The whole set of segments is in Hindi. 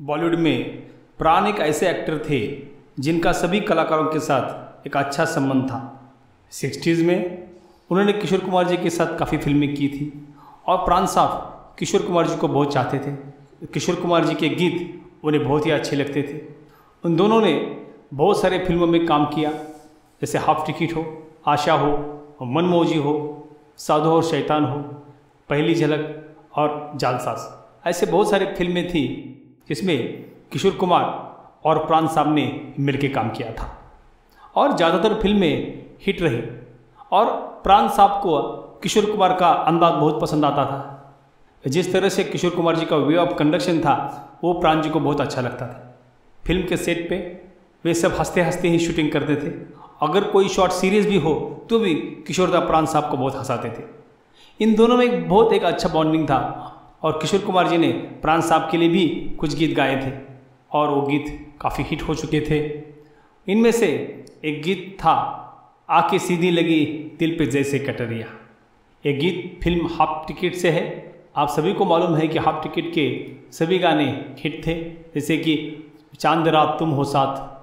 बॉलीवुड में प्राण एक ऐसे एक्टर थे जिनका सभी कलाकारों के साथ एक अच्छा संबंध था। सिक्सटीज़ में उन्होंने किशोर कुमार जी के साथ काफ़ी फ़िल्में की थी और प्राण साहब किशोर कुमार जी को बहुत चाहते थे। किशोर कुमार जी के गीत उन्हें बहुत ही अच्छे लगते थे। उन दोनों ने बहुत सारे फ़िल्मों में काम किया, जैसे हाफ़ टिकट हो, आशा हो, मनमोजी हो, साधु और शैतान हो, पहली झलक और जालसाज। ऐसे बहुत सारे फ़िल्में थी जिसमें किशोर कुमार और प्राण साहब ने मिलकर काम किया था। और ज़्यादातर फ़िल्में हिट रही और प्राण साहब को किशोर कुमार का अंदाज बहुत पसंद आता था। जिस तरह से किशोर कुमार जी का वे ऑफ़ कंडक्शन था, वो प्राण जी को बहुत अच्छा लगता था। फ़िल्म के सेट पे वे सब हँसते हँसते ही शूटिंग करते थे। अगर कोई शॉट सीरियस भी हो तो भी किशोरदा प्राण साहब को बहुत हंसाते थे। इन दोनों में एक बहुत एक अच्छा बॉन्डिंग था और किशोर कुमार जी ने प्राण साहब के लिए भी कुछ गीत गाए थे और वो गीत काफ़ी हिट हो चुके थे। इनमें से एक गीत था, आके सीधी लगी दिल पे जैसे कटरिया। ये गीत फ़िल्म हाफ़ टिकट से है। आप सभी को मालूम है कि हाफ़ टिकट के सभी गाने हिट थे। जैसे कि चाँद रात तुम हो साथ,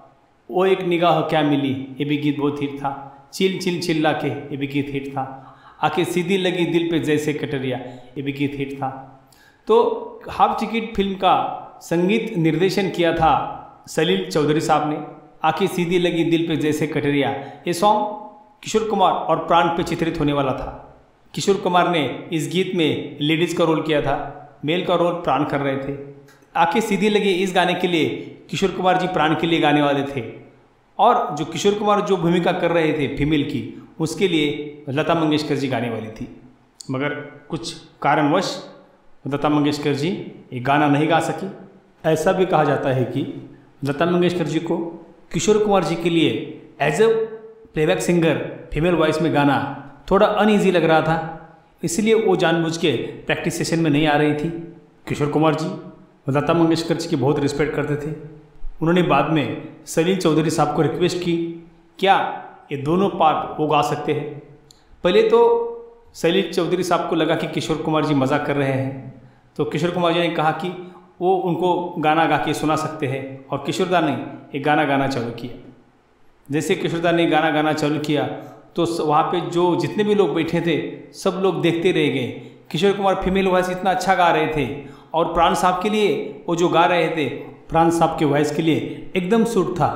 वो एक निगाह क्या मिली, ये भी गीत बहुत हिट था। चिल चिल चिल्ला के, ये भी गीत हिट था। आके सीधी लगी दिल पे जैसे कटरिया, ये भी गीत हिट था। तो हाफ़ टिकट फ़िल्म का संगीत निर्देशन किया था सलील चौधरी साहब ने। आके सीधी लगी, दिल पे जैसे कटरिया। ये सॉन्ग किशोर कुमार और प्राण पे चित्रित होने वाला था। किशोर कुमार ने इस गीत में लेडीज़ का रोल किया था। मेल का रोल प्राण कर रहे थे। आके सीधी लगी इस गाने के लिए किशोर कुमार जी प्राण के लिए गाने वाले थे। और जो किशोर कुमार जो भूमिका कर रहे थे फीमेल की, उसके लिए लता मंगेशकर जी गाने वाली थी। मगर कुछ कारणवश लता मंगेशकर जी, ये गाना नहीं गा सकी। ऐसा भी कहा जाता है कि लता मंगेशकर जी को किशोर कुमार जी के लिए as a playback singer female voice में गाना थोड़ा अनईजी लग रहा था। इसलिए वो जानबूझ के प्रैक्टिस सेशन में नहीं आ रही थी। किशोर कुमार जी लता मंगेशकर जी की बहुत रिस्पेक्ट करते थे। उन्होंने बाद में सलील चौधरी साहब को रिक्वेस्ट की, क्या ये दोनों पार्ट वो गा सकते हैं? पहले तो सलील चौधरी साहब को लगा कि किशोर कुमार जी मज़ाक कर रहे हैं। तो किशोर कुमार जी ने कहा कि वो उनको गाना गा के सुना सकते हैं और किशोरदा ने एक गाना गाना चालू किया। जैसे किशोरदा ने गाना गाना चालू किया तो वहाँ पे जो जितने भी लोग बैठे थे, सब लोग देखते रह गए। किशोर कुमार फीमेल वॉइस इतना अच्छा गा रहे थे और प्राण साहब के लिए वो जो गा रहे थे, प्राण साहब के वॉइस के लिए एकदम सूट था।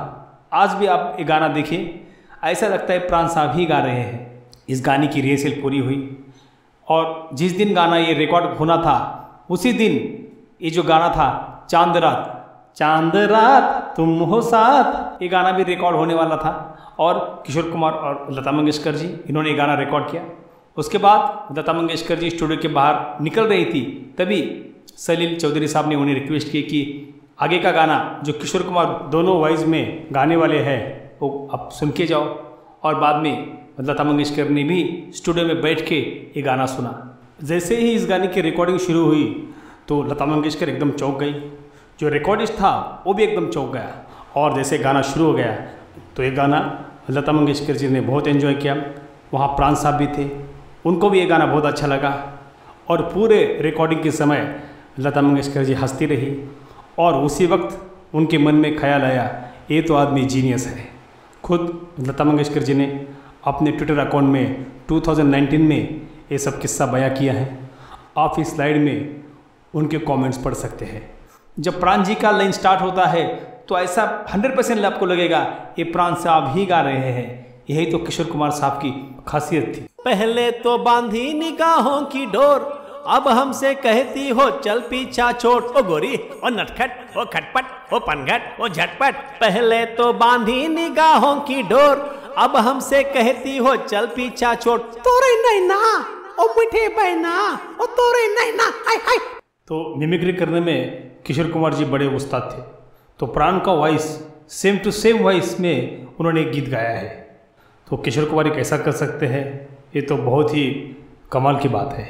आज भी आप ये गाना देखें ऐसा लगता है प्राण साहब ही गा रहे हैं। इस गाने की रिहर्सल पूरी हुई। और जिस दिन गाना ये रिकॉर्ड होना था, उसी दिन ये जो गाना था, चाँद रात चाँद रात, तुम हो साथ, ये गाना भी रिकॉर्ड होने वाला था। और किशोर कुमार और लता मंगेशकर जी, इन्होंने ये गाना रिकॉर्ड किया। उसके बाद लता मंगेशकर जी स्टूडियो के बाहर निकल रही थी, तभी सलील चौधरी साहब ने उन्हें रिक्वेस्ट की कि आगे का गाना, जो किशोर कुमार दोनों वॉइस में गाने वाले हैं, वो आप सुन के जाओ। और बाद में लता मंगेशकर ने भी स्टूडियो में बैठ के ये गाना सुना। जैसे ही इस गाने की रिकॉर्डिंग शुरू हुई तो लता मंगेशकर एकदम चौंक गई। जो रिकॉर्डिस्ट था, वो भी एकदम चौंक गया। और जैसे गाना शुरू हो गया तो ये गाना लता मंगेशकर जी ने बहुत एंजॉय किया। वहाँ प्राण साहब भी थे, उनको भी ये गाना बहुत अच्छा लगा। और पूरे रिकॉर्डिंग के समय लता मंगेशकर जी हंसती रही। और उसी वक्त उनके मन में ख्याल आया, ये तो आदमी जीनियस है। खुद लता मंगेशकर जी ने अपने ट्विटर अकाउंट में 2019 में ये सब किस्सा बयां किया है। आप इस स्लाइड में उनके कमेंट्स पढ़ सकते हैं। जब प्राण जी का लाइन स्टार्ट होता है तो ऐसा 100 परसेंट आपको लगेगा, ये प्राण साहब ही गा रहे हैं। यही तो किशोर कुमार साहब की खासियत थी। पहले तो बांधी निगाहों की डोर, अब हमसे कहती हो, चल पीछा छोड़। ओ गोरी, ओ नटखट, ओ खटपट, ओ पनघट, ओ झटपट। पहले तो बांधी निगाहों की डोर अब हमसे कहती हो चल पीछा छोड़। तोरे नहीं ना ओ मिठे बहना ओ तोरे नहीं ना हाय हाय। तो मिमिक्री करने में किशोर कुमार जी बड़े उस्ताद थे। तो प्राण का voice same to same voice में उन्होंने एक गीत गाया है। तो किशोर कुमार एक ऐसा कर सकते हैं ये तो बहुत ही कमाल की बात है।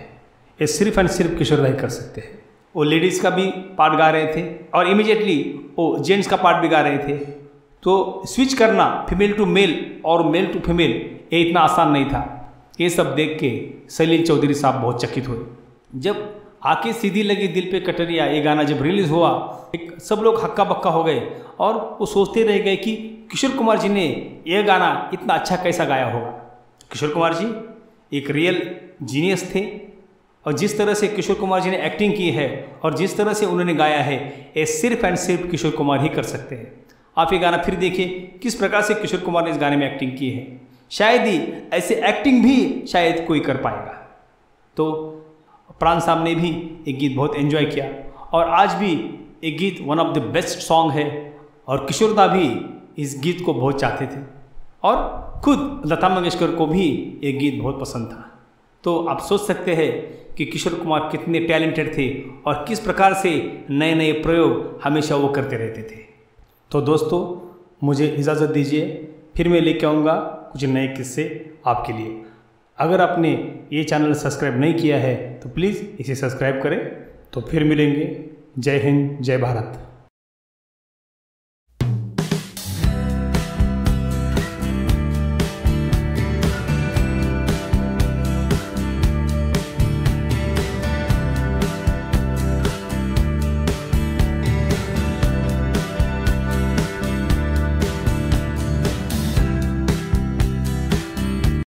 ये सिर्फ़ एंड सिर्फ़ किशोर राय कर सकते हैं। वो लेडीज़ का भी पार्ट गा रहे थे और इमिजिएटली वो जेंट्स का पार्ट भी गा रहे थे। तो स्विच करना फीमेल टू मेल और मेल टू फीमेल ये इतना आसान नहीं था। ये सब देख के सलील चौधरी साहब बहुत चकित हुए। जब आके सीधी लगी दिल पे कटरिया, ये गाना जब रिलीज़ हुआ, एक सब लोग हक्का बक्का हो गए और वो सोचते रह गए कि किशोर कुमार जी ने यह गाना इतना अच्छा कैसा गाया होगा। किशोर कुमार जी एक रियल जीनियस थे और जिस तरह से किशोर कुमार जी ने एक्टिंग की है और जिस तरह से उन्होंने गाया है, ये सिर्फ़ एंड सिर्फ़ किशोर कुमार ही कर सकते हैं। आप ये गाना फिर देखिए, किस प्रकार से किशोर कुमार ने इस गाने में एक्टिंग की है। शायद ही ऐसे एक्टिंग भी शायद कोई कर पाएगा। तो प्राण साहब ने भी एक गीत बहुत एंजॉय किया और आज भी एक गीत one of the best song है और किशोरदा भी इस गीत को बहुत चाहते थे और खुद लता मंगेशकर को भी ये गीत बहुत पसंद था। तो आप सोच सकते हैं कि किशोर कुमार कितने टैलेंटेड थे और किस प्रकार से नए नए प्रयोग हमेशा वो करते रहते थे। तो दोस्तों, मुझे इजाज़त दीजिए, फिर मैं लेके आऊँगा कुछ नए किस्से आपके लिए। अगर आपने ये चैनल सब्सक्राइब नहीं किया है तो प्लीज़ इसे सब्सक्राइब करें। तो फिर मिलेंगे। जय हिंद, जय भारत।